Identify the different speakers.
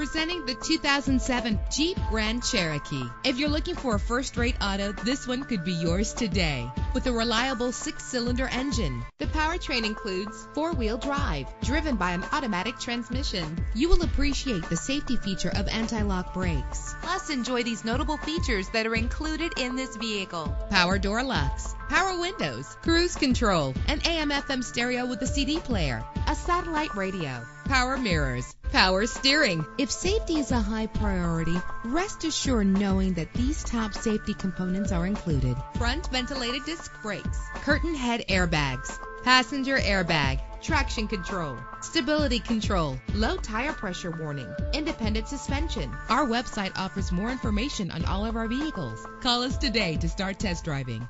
Speaker 1: Presenting the 2007 Jeep Grand Cherokee. If you're looking for a first-rate auto, this one could be yours today. With a reliable six-cylinder engine, the powertrain includes four-wheel drive, driven by an automatic transmission. You will appreciate the safety feature of anti-lock brakes. Plus, enjoy these notable features that are included in this vehicle. Power door locks, power windows, cruise control, an AM/FM stereo with a CD player, a satellite radio, power mirrors, power steering. If safety is a high priority, rest assured knowing that these top safety components are included. Front ventilated disc brakes, curtain head airbags, passenger airbag, traction control, stability control, low tire pressure warning, independent suspension. Our website offers more information on all of our vehicles. Call us today to start test driving.